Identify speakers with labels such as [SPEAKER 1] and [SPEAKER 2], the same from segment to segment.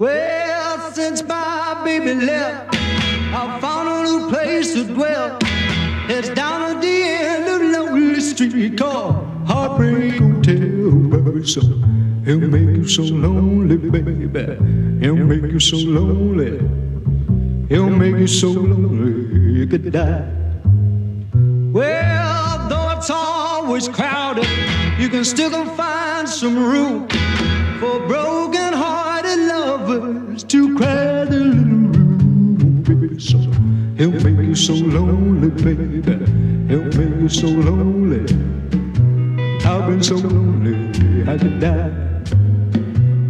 [SPEAKER 1] Well, since my baby left, I found a new place to dwell. It's down at the end of lonely street called Heartbreak Hotel, baby. So it'll make you so lonely, baby. It'll make you so lonely. It'll make you so lonely you could die. Well, though it's always crowded, you can still find some room for broken-hearted to cry the little room, oh, baby. So he'll make you so lonely, baby. He'll make you so lonely. I've been so lonely I could die.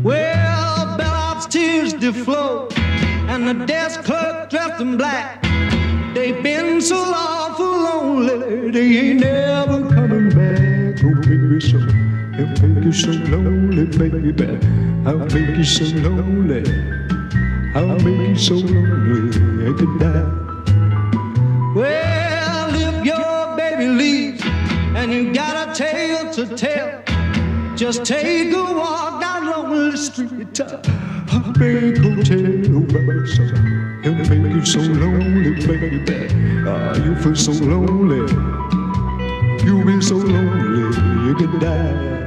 [SPEAKER 1] Well, Bellops tears did flow, and the desk clerk dressed in black. They've been so awful lonely, they ain't never coming back. Oh, baby, so I'll make you so lonely, baby. I'll make you so lonely. I'll make you so lonely I could die. Well, if your baby leaves and you got a tale to tell, just take a walk down lonely street a big hotel, oh, baby, so it'll make you so lonely, baby. Ah, you feel so lonely. You've been so lonely, you could die.